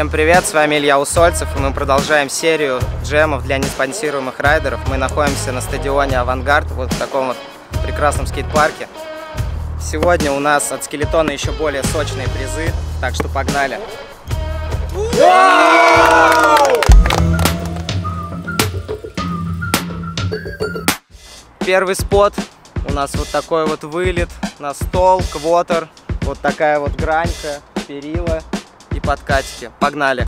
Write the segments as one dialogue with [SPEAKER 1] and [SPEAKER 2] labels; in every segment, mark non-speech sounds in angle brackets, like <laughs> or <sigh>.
[SPEAKER 1] Всем привет, с вами Илья Усольцев, и мы продолжаем серию джемов для неспонсируемых райдеров. Мы находимся на стадионе «Авангард», вот в таком вот прекрасном скейт-парке. Сегодня у нас от скелетона еще более сочные призы, так что погнали! Первый спот у нас вот такой вот вылет на стол, квотер, вот такая вот гранька, перила и подкатики. Погнали!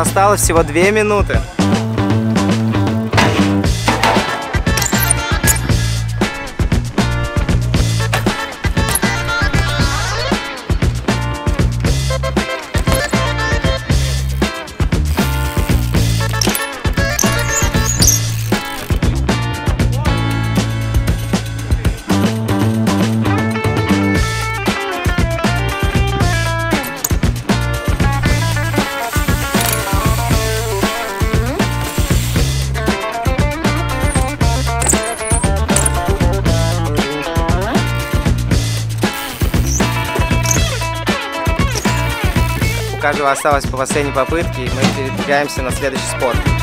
[SPEAKER 1] Осталось всего две минуты. Каждого осталось по последней попытке, и мы передвигаемся на следующий спорт.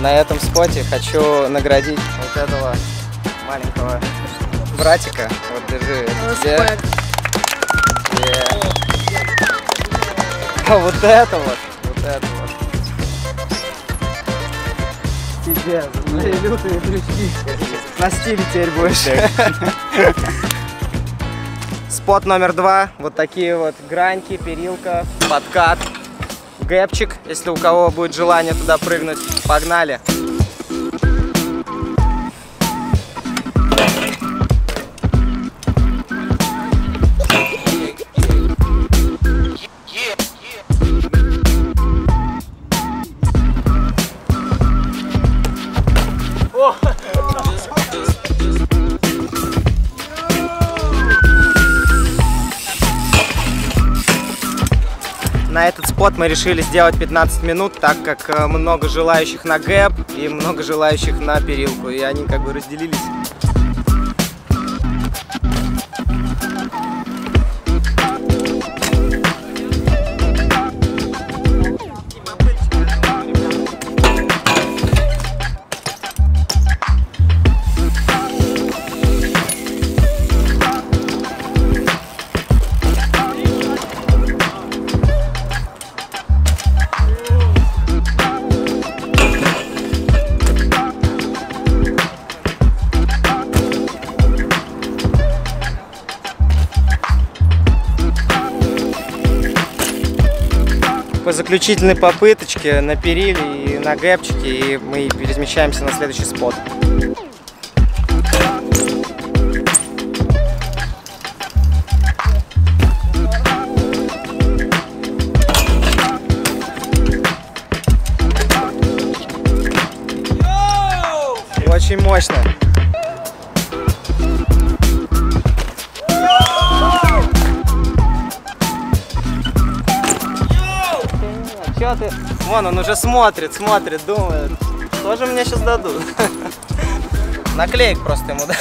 [SPEAKER 1] На этом споте хочу наградить вот этого маленького братика. Вот держи. Где? Где? А вот это вот, вот это вот. Тебе, мои лютые дрючки. На стиле теперь будешь. Спот номер два. Вот такие вот граньки, перилка, подкат. Гэпчик, если у кого будет желание туда прыгнуть. Погнали! На этот спот мы решили сделать 15 минут, так как э, много желающих на гэп и много желающих на перилку, и они как бы разделились. Заключительной попыточке на периле и на гэпчике, и мы перемещаемся на следующий спот. Очень мощно. Ты? Вон, он уже смотрит, смотрит, думает. Тоже мне сейчас дадут. <laughs> Наклеек просто ему, да.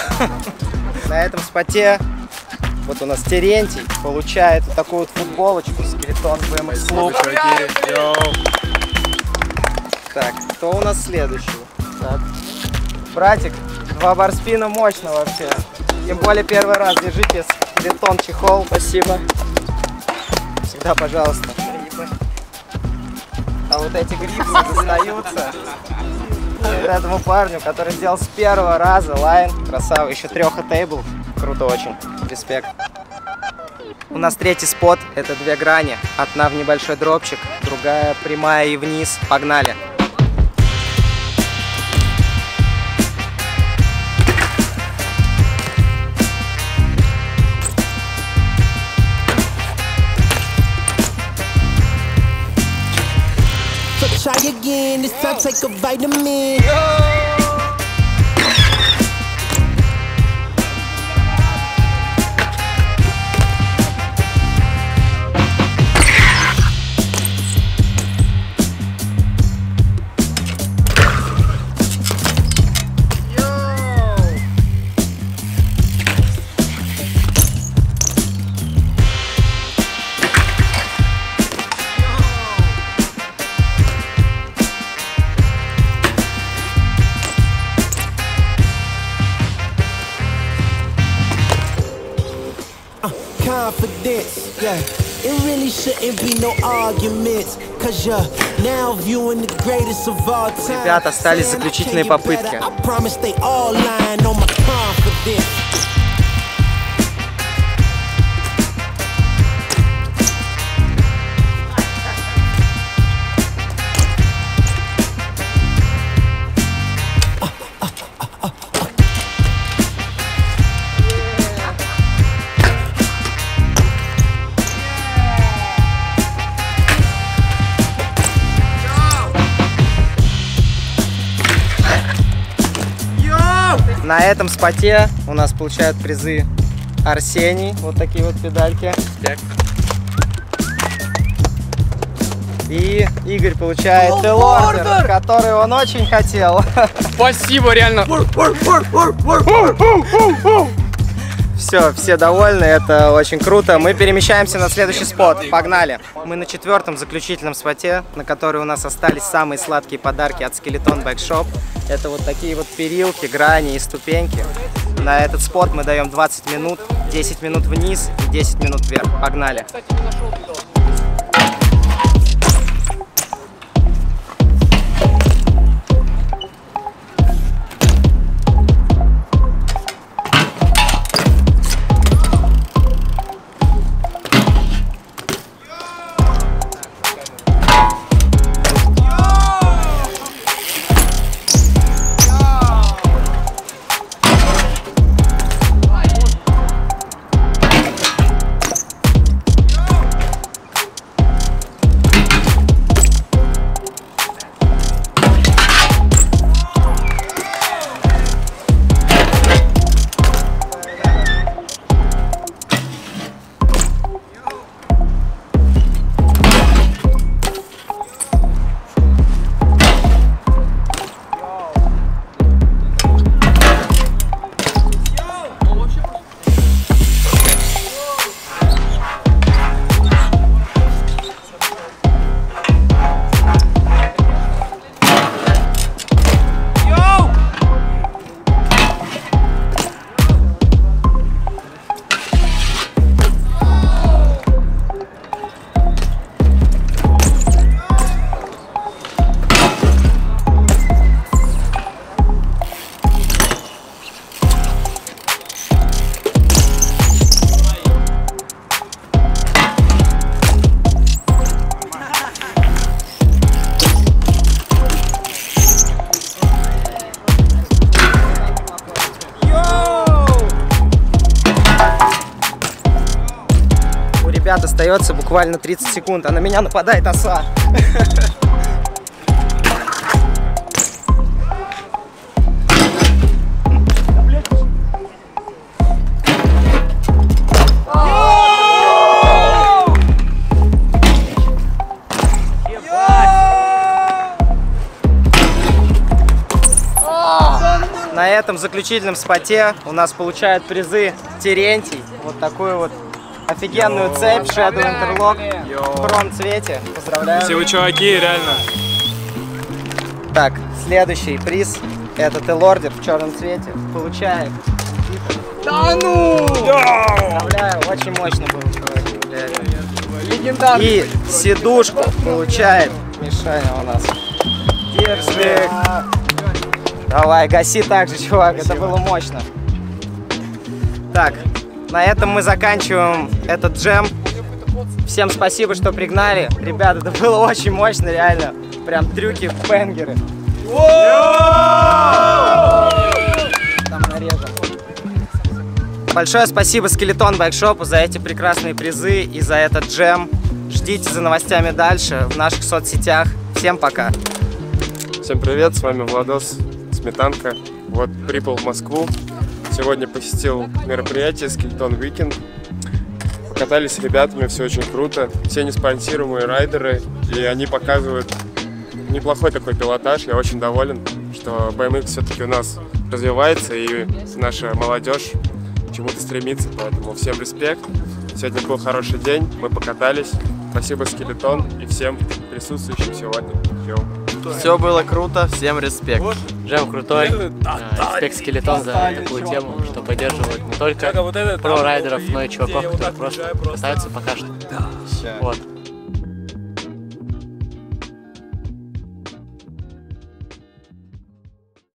[SPEAKER 1] На этом споте вот у нас Терентий получает вот такую вот футболочку скелетон BMX клуб. Так, кто у нас следующий? Так. Братик, два барспина мощно вообще. Тем более первый раз держите скелетон чехол. Спасибо. Всегда пожалуйста. А вот эти грипсы достаются этому парню, который сделал с первого раза лайн. Красава. Еще треха тейбл. Круто очень. Респект. У нас третий спот. Это две грани. Одна в небольшой дропчик, другая прямая и вниз. Погнали.
[SPEAKER 2] It's not like a vitamin. Yeah. Confidence, yeah. It really shouldn't be no arguments, cause you're now viewing the greatest of all time.
[SPEAKER 1] Ребят, остались заключительные попытки.
[SPEAKER 2] I promise they all lying on my confidence.
[SPEAKER 1] На этом споте у нас получают призы Арсений. Вот такие вот педальки. И Игорь получает телордер, который он очень хотел. <laughs>
[SPEAKER 3] Спасибо, реально.
[SPEAKER 1] Все, все довольны, это очень круто. Мы перемещаемся на следующий спот. Погнали. Мы на четвертом заключительном споте, на который у нас остались самые сладкие подарки от Skeleton Bike Shop. Это вот такие вот перилки, грани и ступеньки. На этот спот мы даем 20 минут, 10 минут вниз и 10 минут вверх. Погнали. остается буквально 30 секунд, а на меня нападает оса. На этом заключительном споте у нас получают призы Терентий. Вот такую вот офигенную цепь Shadow Interlock в хром цвете. Поздравляю.
[SPEAKER 3] Все вы чуваки, реально.
[SPEAKER 1] Так, следующий приз. Это Телордер в черном цвете. Получает. Да ну! Поздравляю, очень мощно было реально. И сидушку получает Мишаня у нас. Держи. Давай, гаси так же, чувак, это было мощно. Так, на этом мы заканчиваем этот джем. Всем спасибо, что пригнали. Ребята, это было очень мощно, реально. Прям трюки, бенгеры. Там нарежем. Большое спасибо Скелетон Байкшопу за эти прекрасные призы и за этот джем. Ждите за новостями дальше в наших соцсетях. Всем пока.
[SPEAKER 3] Всем привет, с вами Владос Сметанка. Вот прибыл в Москву. Сегодня посетил мероприятие Скелетон Weekend. Покатались с ребятами, все очень круто. Все неспонсируемые райдеры, и они показывают неплохой такой пилотаж. Я очень доволен, что BMX все-таки у нас развивается, и наша молодежь чему-то стремится, поэтому всем респект. Сегодня был хороший день, мы покатались. Спасибо, Скелетон, и всем присутствующим сегодня. Йоу.
[SPEAKER 4] Все было круто, всем респект. Джем крутой, э, респект Скелетон за такую тему, что поддерживает не только про райдеров, но и чуваков, которые просто катаются пока что. Вот.